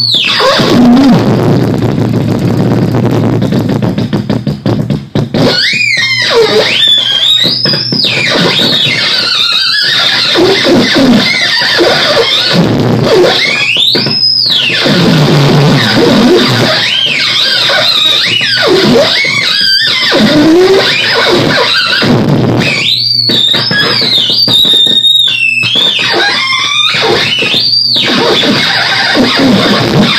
Oh, you